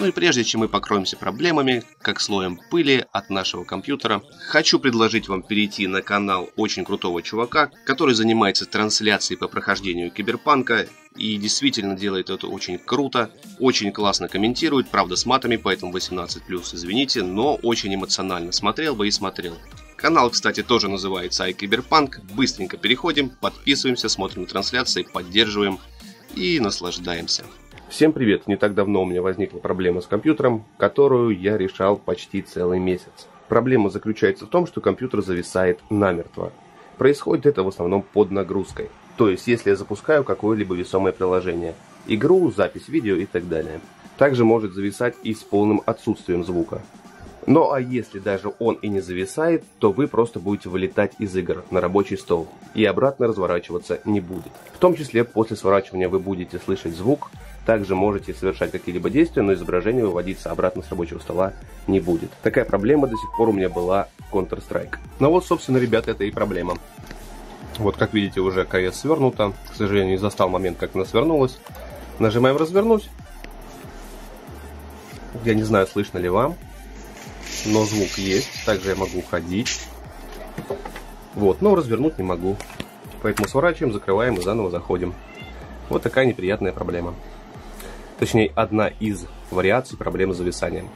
Ну и прежде чем мы покроемся проблемами, как слоем пыли от нашего компьютера, хочу предложить вам перейти на канал очень крутого чувака, который занимается трансляцией по прохождению киберпанка и действительно делает это очень круто, очень классно комментирует, правда с матами, поэтому 18+, извините, но очень эмоционально смотрел бы и смотрел. Канал, кстати, тоже называется iKiberpunk. Быстренько переходим, подписываемся, смотрим трансляции, поддерживаем и наслаждаемся. Всем привет! Не так давно у меня возникла проблема с компьютером, которую я решал почти целый месяц. Проблема заключается в том, что компьютер зависает намертво. Происходит это в основном под нагрузкой. То есть, если я запускаю какое-либо весомое приложение, игру, запись видео и так далее. Также может зависать и с полным отсутствием звука. Ну а если даже он и не зависает, то вы просто будете вылетать из игр на рабочий стол и обратно разворачиваться не будет. В том числе после сворачивания вы будете слышать звук, также можете совершать какие-либо действия, но изображение выводиться обратно с рабочего стола не будет. Такая проблема до сих пор у меня была в Counter-Strike. Ну вот, собственно, ребят, это и проблема. Вот, как видите, уже КС свернута. К сожалению, не застал момент, как она свернулась. Нажимаем «Развернуть». Я не знаю, слышно ли вам, но звук есть. Также я могу ходить. Вот, но развернуть не могу. Поэтому сворачиваем, закрываем и заново заходим. Вот такая неприятная проблема. Точнее, одна из вариаций проблемы с зависанием.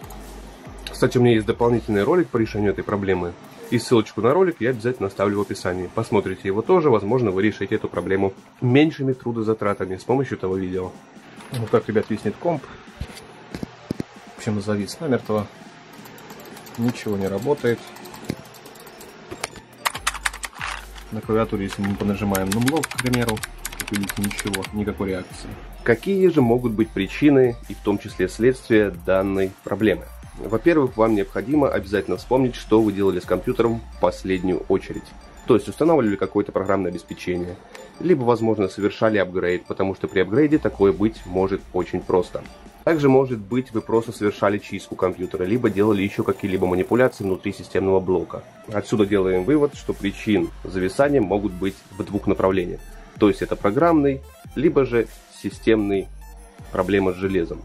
Кстати, у меня есть дополнительный ролик по решению этой проблемы. И ссылочку на ролик я обязательно оставлю в описании. Посмотрите его тоже, возможно, вы решите эту проблему меньшими трудозатратами с помощью того видео. Вот так, ребят, виснет комп. В общем, завис намертво. Ничего не работает. На клавиатуре, если мы понажимаем на блок, к примеру, как видите, ничего, никакой реакции. Какие же могут быть причины и в том числе следствия данной проблемы? Во-первых, вам необходимо обязательно вспомнить, что вы делали с компьютером в последнюю очередь. То есть устанавливали какое-то программное обеспечение, либо, возможно, совершали апгрейд, потому что при апгрейде такое быть может очень просто. Также, может быть, вы просто совершали чистку компьютера, либо делали еще какие-либо манипуляции внутри системного блока. Отсюда делаем вывод, что причин зависания могут быть в двух направлениях. То есть это программный, либо же системный проблема с железом.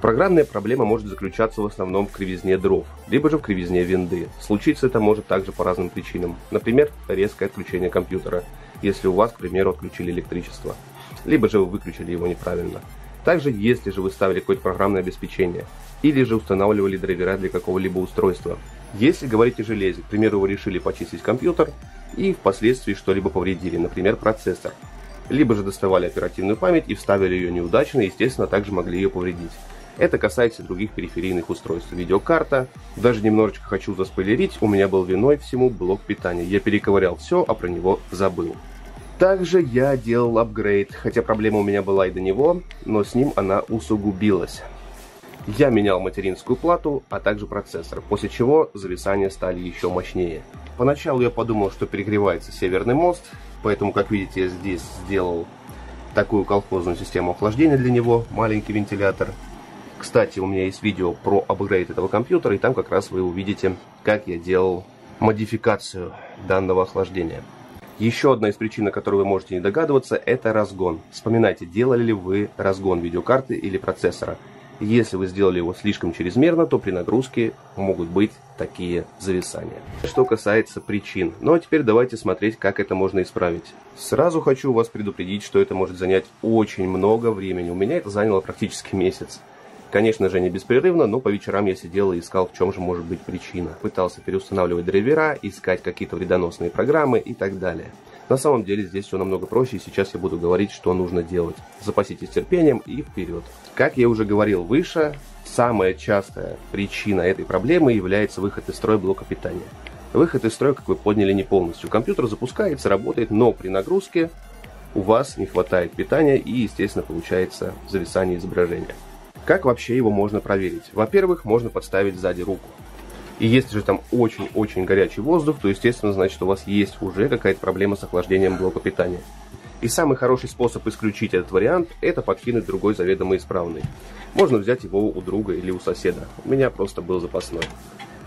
Программная проблема может заключаться в основном в кривизне дров, либо же в кривизне винды. Случиться это может также по разным причинам. Например, резкое отключение компьютера, если у вас, к примеру, отключили электричество. Либо же вы выключили его неправильно. Также, если же вы ставили какое-то программное обеспечение, или же устанавливали драйвера для какого-либо устройства. Если говорить о железе, к примеру, вы решили почистить компьютер и впоследствии что-либо повредили, например, процессор, либо же доставали оперативную память и вставили ее неудачно, и, естественно, также могли ее повредить. Это касается других периферийных устройств. Видеокарта. Даже немножечко хочу заспойлерить, у меня был виной всему блок питания. Я перековырял все, а про него забыл. Также я делал апгрейд, хотя проблема у меня была и до него, но с ним она усугубилась. Я менял материнскую плату, а также процессор, после чего зависания стали еще мощнее. Поначалу я подумал, что перегревается северный мост, поэтому, как видите, я здесь сделал такую колхозную систему охлаждения для него, маленький вентилятор. Кстати, у меня есть видео про апгрейд этого компьютера, и там как раз вы увидите, как я делал модификацию данного охлаждения. Еще одна из причин, о которой вы можете не догадываться, это разгон. Вспоминайте, делали ли вы разгон видеокарты или процессора. Если вы сделали его слишком чрезмерно, то при нагрузке могут быть такие зависания. Что касается причин. Ну а теперь давайте смотреть, как это можно исправить. Сразу хочу вас предупредить, что это может занять очень много времени. У меня это заняло практически месяц. Конечно же, не беспрерывно, но по вечерам я сидел и искал, в чем же может быть причина. Пытался переустанавливать драйвера, искать какие-то вредоносные программы и так далее. На самом деле здесь все намного проще, и сейчас я буду говорить, что нужно делать. Запаситесь терпением и вперед. Как я уже говорил выше, самая частая причина этой проблемы является выход из строя блока питания. Выход из строя, как вы поняли, не полностью. Компьютер запускается, работает, но при нагрузке у вас не хватает питания и, естественно, получается зависание изображения. Как вообще его можно проверить? Во-первых, можно подставить сзади руку. И если же там очень-очень горячий воздух, то, естественно, значит, у вас есть уже какая-то проблема с охлаждением блока питания. И самый хороший способ исключить этот вариант – это подкинуть другой заведомо исправный. Можно взять его у друга или у соседа. У меня просто был запасной.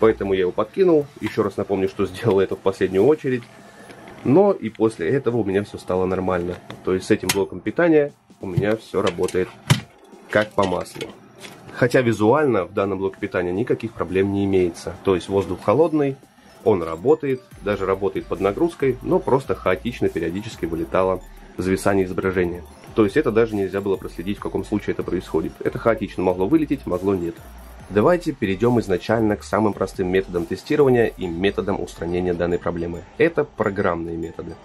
Поэтому я его подкинул. Еще раз напомню, что сделал это в последнюю очередь. Но и после этого у меня все стало нормально. То есть с этим блоком питания у меня все работает как по маслу. Хотя визуально в данном блоке питания никаких проблем не имеется. То есть воздух холодный, он работает, даже работает под нагрузкой, но просто хаотично периодически вылетало зависание изображения. То есть это даже нельзя было проследить, в каком случае это происходит. Это хаотично могло вылететь, могло нет. Давайте перейдем изначально к самым простым методам тестирования и методам устранения данной проблемы. Это программные методы.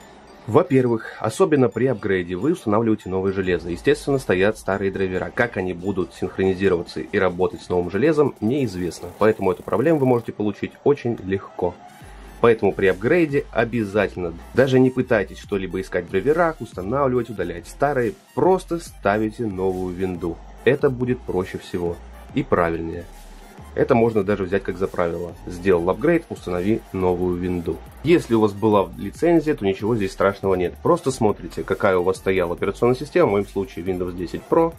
Во-первых, особенно при апгрейде вы устанавливаете новое железо. Естественно, стоят старые драйвера. Как они будут синхронизироваться и работать с новым железом, неизвестно. Поэтому эту проблему вы можете получить очень легко. Поэтому при апгрейде обязательно, даже не пытайтесь что-либо искать в драйверах, устанавливать, удалять старые, просто ставите новую винду. Это будет проще всего и правильнее. Это можно даже взять как за правило. Сделал апгрейд, установи новую винду. Если у вас была лицензия, то ничего здесь страшного нет. Просто смотрите, какая у вас стояла операционная система, в моем случае Windows 10 Pro,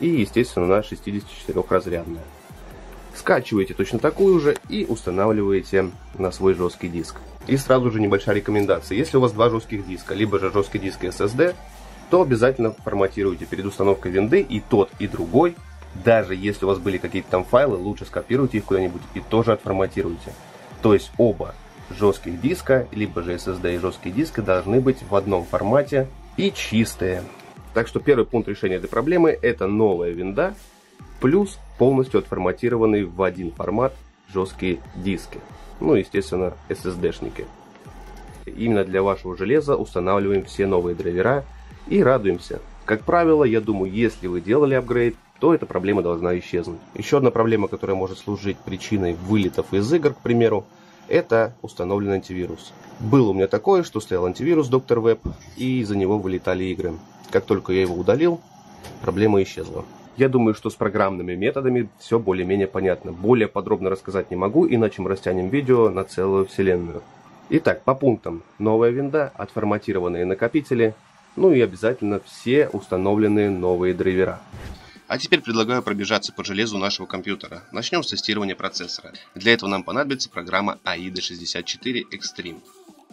и, естественно, она 64-разрядная. Скачиваете точно такую же и устанавливаете на свой жесткий диск. И сразу же небольшая рекомендация. Если у вас два жестких диска, либо же жесткий диск SSD, то обязательно форматируйте перед установкой винды и тот, и другой. Даже если у вас были какие-то там файлы, лучше скопируйте их куда-нибудь и тоже отформатируйте. То есть оба жестких диска, либо же SSD и жесткие диски должны быть в одном формате и чистые. Так что первый пункт решения этой проблемы это новая винда плюс полностью отформатированный в один формат жесткие диски. Ну, естественно, SSD-шники. Именно для вашего железа устанавливаем все новые драйвера и радуемся. Как правило, я думаю, если вы делали апгрейд, то эта проблема должна исчезнуть. Еще одна проблема, которая может служить причиной вылетов из игр, к примеру, это установлен антивирус. Было у меня такое, что стоял антивирус Доктор Веб, и из-за него вылетали игры. Как только я его удалил, проблема исчезла. Я думаю, что с программными методами все более-менее понятно. Более подробно рассказать не могу, иначе мы растянем видео на целую вселенную. Итак, по пунктам. Новая винда, отформатированные накопители, ну и обязательно все установленные новые драйвера. А теперь предлагаю пробежаться по железу нашего компьютера. Начнем с тестирования процессора. Для этого нам понадобится программа AIDA64 Extreme.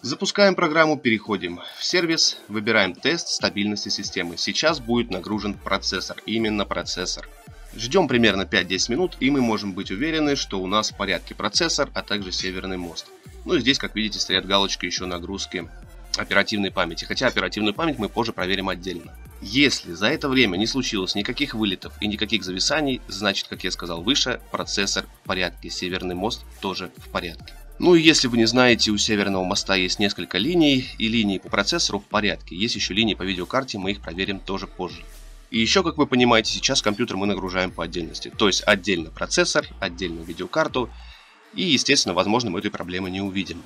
Запускаем программу, переходим в сервис, выбираем тест стабильности системы. Сейчас будет нагружен процессор, именно процессор. Ждем примерно 5-10 минут и мы можем быть уверены, что у нас в порядке процессор, а также северный мост. Ну и здесь, как видите, стоят галочки еще нагрузки оперативной памяти, хотя оперативную память мы позже проверим отдельно. Если за это время не случилось никаких вылетов и никаких зависаний, значит, как я сказал выше, процессор в порядке, северный мост тоже в порядке. Ну и если вы не знаете, у северного моста есть несколько линий, и линии по процессору в порядке. Есть еще линии по видеокарте, мы их проверим тоже позже. И еще, как вы понимаете, сейчас компьютер мы нагружаем по отдельности. То есть отдельно процессор, отдельно видеокарту. И, естественно, возможно, мы этой проблемы не увидим.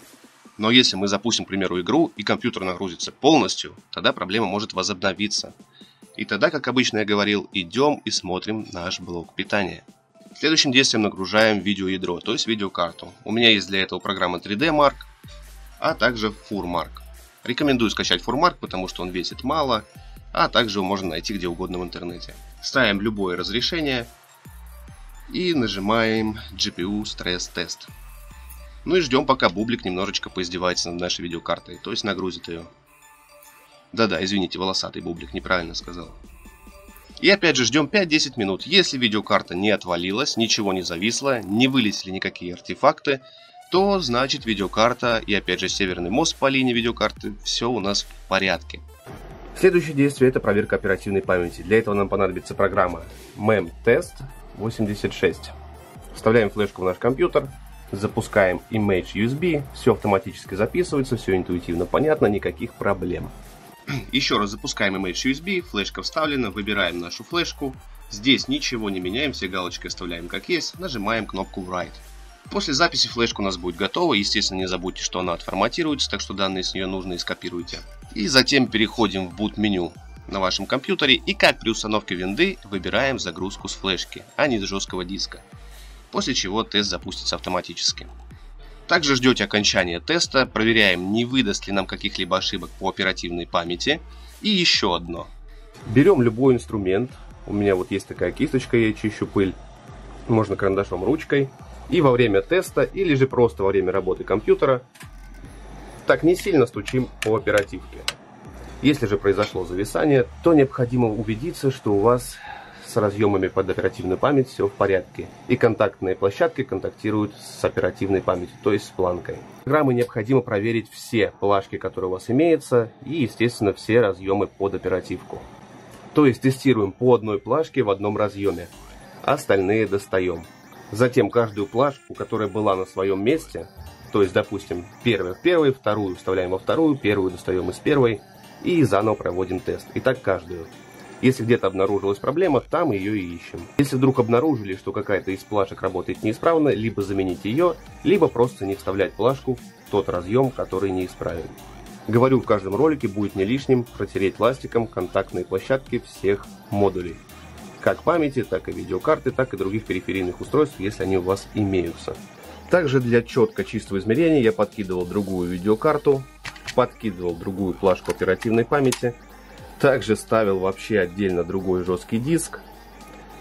Но если мы запустим, к примеру, игру, и компьютер нагрузится полностью, тогда проблема может возобновиться. И тогда, как обычно я говорил, идем и смотрим наш блок питания. Следующим действием нагружаем видеоядро, то есть видеокарту. У меня есть для этого программа 3D Mark, а также FurMark. Рекомендую скачать FurMark, потому что он весит мало, а также его можно найти где угодно в интернете. Ставим любое разрешение и нажимаем GPU Stress Test. Ну и ждем, пока Бублик немножечко поиздевается над нашей видеокартой, то есть нагрузит ее. Да-да, извините, волосатый Бублик, неправильно сказал. И опять же ждем 5-10 минут. Если видеокарта не отвалилась, ничего не зависло, не вылетели никакие артефакты, то значит видеокарта и опять же северный мост по линии видеокарты, все у нас в порядке. Следующее действие это проверка оперативной памяти. Для этого нам понадобится программа MEMTest 86. Вставляем флешку в наш компьютер, запускаем Image USB, все автоматически записывается, все интуитивно понятно, никаких проблем. Еще раз запускаем Image USB, флешка вставлена, выбираем нашу флешку. Здесь ничего не меняем, все галочки оставляем как есть, нажимаем кнопку Write. После записи флешка у нас будет готова, естественно не забудьте, что она отформатируется, так что данные с нее нужно и скопируйте. И затем переходим в boot меню на вашем компьютере и как при установке винды выбираем загрузку с флешки, а не с жесткого диска. После чего тест запустится автоматически. Также ждете окончания теста, проверяем, не выдаст ли нам каких-либо ошибок по оперативной памяти. И еще одно. Берем любой инструмент. У меня вот есть такая кисточка, я чищу пыль. Можно карандашом, ручкой. И во время теста, или же просто во время работы компьютера, так не сильно стучим по оперативке. Если же произошло зависание, то необходимо убедиться, что у вас с разъемами под оперативную память все в порядке. И контактные площадки контактируют с оперативной памятью, то есть с планкой. Программы необходимо проверить все плашки, которые у вас имеются, и, естественно, все разъемы под оперативку. То есть тестируем по одной плашке в одном разъеме, остальные достаем. Затем каждую плашку, которая была на своем месте, то есть, допустим, первую в первой, вторую вставляем во вторую, первую достаем из первой и заново проводим тест. И так каждую. Если где-то обнаружилась проблема, там ее и ищем. Если вдруг обнаружили, что какая-то из плашек работает неисправно, либо заменить ее, либо просто не вставлять плашку в тот разъем, который неисправен. Говорю, в каждом ролике будет не лишним протереть пластиком контактные площадки всех модулей. Как памяти, так и видеокарты, так и других периферийных устройств, если они у вас имеются. Также для четко чистого измерения я подкидывал другую видеокарту, подкидывал другую плашку оперативной памяти – также ставил вообще отдельно другой жесткий диск.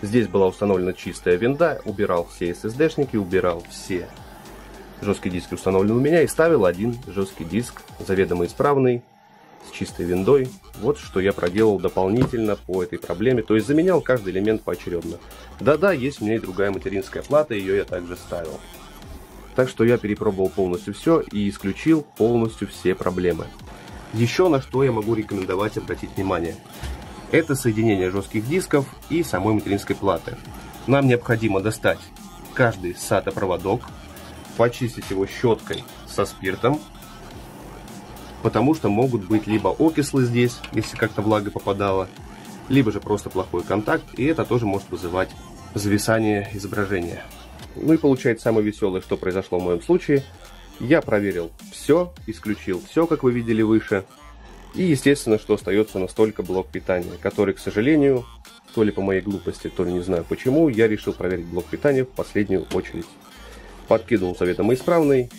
Здесь была установлена чистая винда, убирал все SSD-шники, убирал все жесткие диски установлены у меня и ставил один жесткий диск, заведомо исправный, с чистой виндой. Вот что я проделал дополнительно по этой проблеме, то есть заменял каждый элемент поочередно. Да-да, есть у меня и другая материнская плата, ее я также ставил. Так что я перепробовал полностью все и исключил полностью все проблемы. Еще на что я могу рекомендовать обратить внимание. Это соединение жестких дисков и самой материнской платы. Нам необходимо достать каждый SATA проводок, почистить его щеткой со спиртом, потому что могут быть либо окислы здесь, если как-то влага попадала, либо же просто плохой контакт, и это тоже может вызывать зависание изображения. Ну и получается самое веселое, что произошло в моем случае – я проверил все, исключил все, как вы видели выше. И естественно, что остается настолько блок питания, который, к сожалению, то ли по моей глупости, то ли не знаю почему, я решил проверить блок питания в последнюю очередь. Подкидывал заведомо исправный,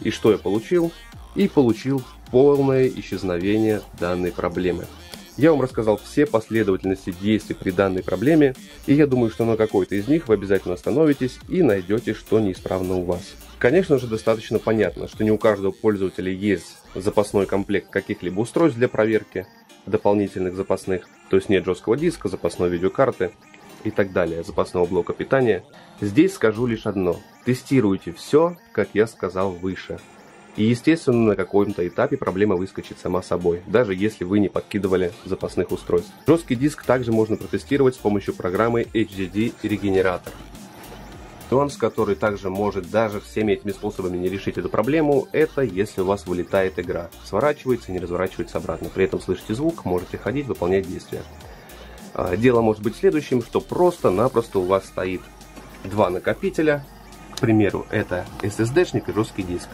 и что я получил? И получил полное исчезновение данной проблемы. Я вам рассказал все последовательности действий при данной проблеме, и я думаю, что на какой-то из них вы обязательно остановитесь и найдете, что неисправно у вас. Конечно же, достаточно понятно, что не у каждого пользователя есть запасной комплект каких-либо устройств для проверки, дополнительных запасных, то есть нет жесткого диска, запасной видеокарты и так далее, запасного блока питания. Здесь скажу лишь одно. Тестируйте все, как я сказал выше. И естественно, на каком-то этапе проблема выскочит сама собой, даже если вы не подкидывали запасных устройств. Жесткий диск также можно протестировать с помощью программы HDD Regenerator. Нюанс, который также может даже всеми этими способами не решить эту проблему, это если у вас вылетает игра. Сворачивается и не разворачивается обратно. При этом слышите звук, можете ходить, выполнять действия. А, дело может быть следующим, что просто-напросто у вас стоит два накопителя. К примеру, это SSD-шник и жесткий диск.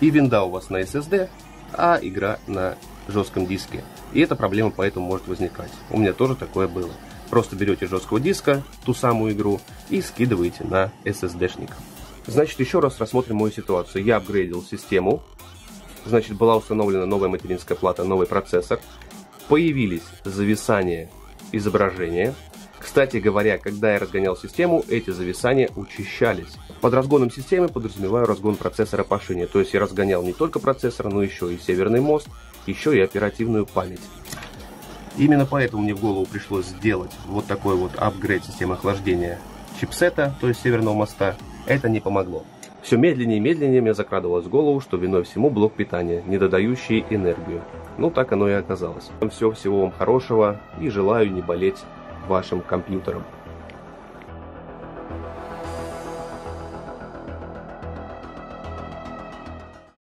И винда у вас на SSD, а игра на жестком диске. И эта проблема поэтому может возникать. У меня тоже такое было. Просто берете жесткого диска, ту самую игру, и скидываете на SSD-шник. Значит, еще раз рассмотрим мою ситуацию. Я апгрейдил систему. Значит, была установлена новая материнская плата, новый процессор. Появились зависания изображения. Кстати говоря, когда я разгонял систему, эти зависания учащались. Под разгоном системы подразумеваю разгон процессора по шине. То есть я разгонял не только процессор, но еще и северный мост, еще и оперативную память. Именно поэтому мне в голову пришлось сделать вот такой вот апгрейд системы охлаждения чипсета, то есть северного моста. Это не помогло. Все медленнее и медленнее мне закрадывалось в голову, что виной всему блок питания, не додающий энергию. Ну так оно и оказалось. Все, всего вам хорошего и желаю не болеть вашим компьютером.